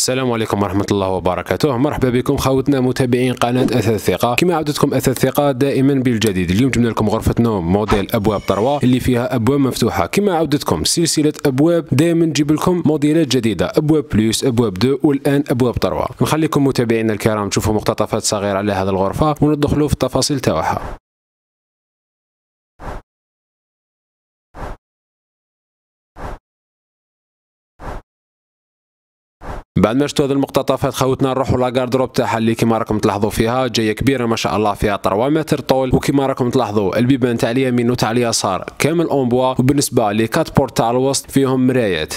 السلام عليكم ورحمة الله وبركاته. مرحبا بكم خوتنا متابعين قناة أثاث الثقة. كما عودتكم أثاث الثقة دائما بالجديد. اليوم جبنا لكم غرفة نوم موديل أبواب طروا اللي فيها أبواب مفتوحة. كما عودتكم سلسلة أبواب دائما نجيب لكم موديلات جديدة. أبواب بلوس أبواب دو والآن أبواب طروا نخليكم متابعينا الكرام تشوفوا مقتطفات صغيرة على هذه الغرفة وندخلوا في التفاصيل تاعها. بعد ما شفتوا هذه المقتطفات خوتنا نروحوا la garde-robe تاعها اللي كما راكم تلاحظوا فيها. جاية كبيرة ما شاء الله فيها 3 متر طول. وكما راكم تلاحظوا البيبان تاع اليمين وتاع اليسار كامل en bois وبالنسبة لي quatre portes تاع الوسط فيهم مرايات.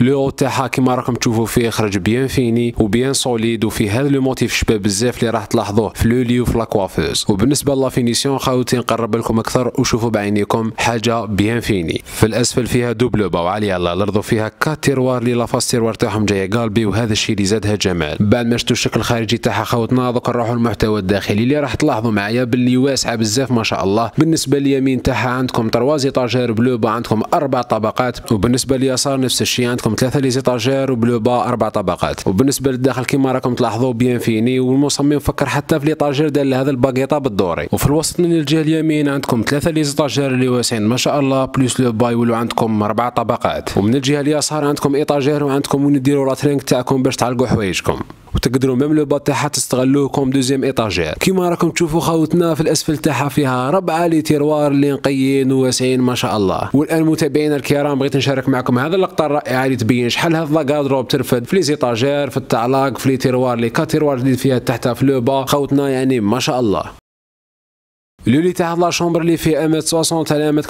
le haut تاعها كيما راكم تشوفوا فيه خرج bien fini و bien solide وفي هذا le motif شبه بزاف اللي راح تلاحظوه في le lit وفي la coiffeuse وبالنسبه la finition خاوتي نقرب لكم أكثر وشوفوا بعينيكم حاجة bien finie. في الأسفل فيها دوبلو با وعلي على الأرض فيها quatre tiroirs اللي la face tiroir تاعهم جاية galbée وهذا الشيء اللي زادها جمال. بعد ما شفتوا الشكل الخارجي تاعها خوتنا دوك نروحوا المحتوى الداخلي اللي راح تلاحظوا معايا باللي واسعة بزاف ما شاء الله. بالنسبة لليمين تاعها عندكم trois étagères plus le bas عندكم أربع طبقات. وبالنسبه لليسار نفس الشيء عندكم ثلاثة les étagères étagères و plus le bas أربع طبقات. وبالنسبة للداخل كما راكم تلاحظوا bien fini والمصمم فكر حتى في les étagères دار هذا la baguette بال doré. وفي الوسط من الجهة اليمين عندكم ثلاثة les étagères اللي واسعين ما شاء الله plus le bas يولوا عندكم أربع طبقات. ومن الجهة اليسار عندكم étagère وعندكم وين ديروا la tringle تاعكم باش تعلقوا حوايجكم. وتقدروا même le bas تاعها تستغلوه comme deuxième étagère. كيما راكم تشوفوا خوتنا في الأسفل تاعها فيها ربعه les tiroirs اللي نقيين وواسعين ما شاء الله. والآن متابعينا الكرام بغيت نشارك معكم هذا اللقطة الرائعة اللي تبين شحال هذا la garde-robe ترفد في les étagères في التعلاق في les tiroirs les quatre tiroirs اللي فيها تحتها في le bas خوتنا يعني ما شاء الله. le lit تاع la chambre اللي فيه 1 60 على 1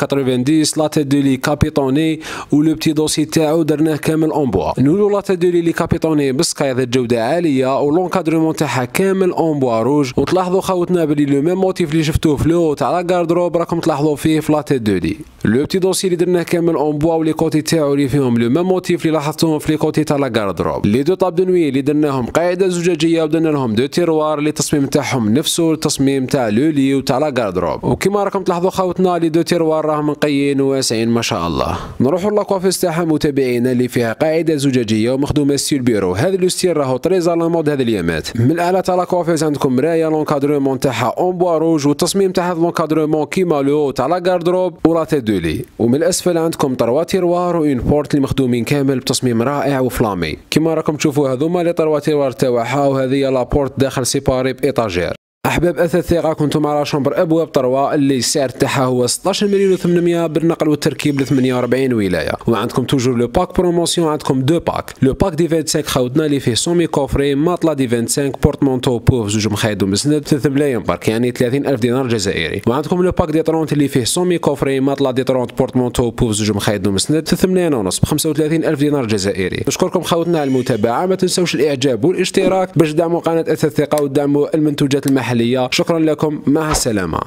90 la tête de lit capitonnée و le petit dossier تاعو درناه كامل en bois نقولوا la tête de lit capitonnée ب skaï ذات جوده عاليه و l'encadrement تاعها كامل en bois rouge وتلاحظوا خوتنا بلي le même motif اللي شفتوه في le haut تاع la garde-robe راكم تلاحظوا فيه في la tête de lit le petit dossier اللي درناه كامل en bois و les côtés تاعو اللي فيهم le même motif اللي لاحظتوهم في les côtés تاع la garde-robe les deux tables de nuit اللي درناهم قاعدة زجاجيه ودرنا لهم deux tiroirs اللي التصميم تاعهم نفسه التصميم تاع le lit وتاع la garde-robe وكما راكم تلاحظوا خوتنا les deux tiroirs راهم نقيين واسعين ما شاء الله. نروحوا la coiffeuse تاعها متابعينا اللي فيها قاعدة زجاجية ومخدومة style bureau. هذا le style راهو très à la mode هذه اليامات من الاعلى تاع la coiffeuse عندكم مرايه l'encadrement تاعها en bois rouge والتصميم تاع هذا l'encadrement كيما لو تاع لا غاردروب ولا تدولي ومن الأسفل عندكم trois tiroirs و une porte اللي مخدومين كامل بتصميم رائع وفلامي. كيما راكم تشوفوا هذوما les trois tiroirs تاعها وهذه la porte داخل séparée ب étagère. أحباب اثاث ثقه كنتم على chambre ابواب طروا اللي السعر تاعها هو 16 مليون و800 بالنقل والتركيب ل 48 ولاية. وعندكم toujours le pack promotion عندكم deux packs. le pack D 25 خوتنا اللي فيه sommier coffré matelas D 25 porte-manteau pouf زوج مخايد ومسند 3 ملايين برك يعني 30 ألف دينار جزائري. وعندكم le pack D 30 اللي فيه sommier coffré matelas D 30 بورتمونتو بوف زوج مخيط ومسند 3 ملايين ونص ب 35 ألف دينار جزائري. نشكركم خوتنا على المتابعة ما تنسوش الإعجاب والاشتراك باش تدعموا قناة اثاث ثقه وتدعموا المنتوجات المحلية. شكرا لكم. مع السلامة.